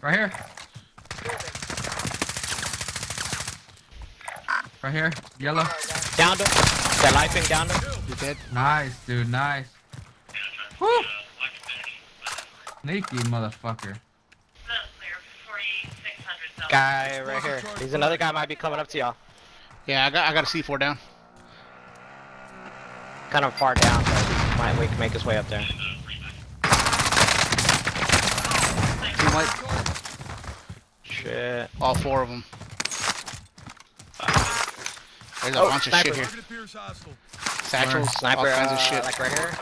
Right here. Right here. Yellow. Down him. That lifing downed him. You dead? Nice, dude. Nice. Woo! Sneaky motherfucker. Guy right here. He's another guy might be coming up to y'all. Yeah, I got I got a C4 down. Kind of far down, but he might make his way up there. Team white. Shit. All four of them. There's a Oh, bunch of shit here. Target appears hostile. Satchels, Sniper, all kinds of uh, shit. like right here.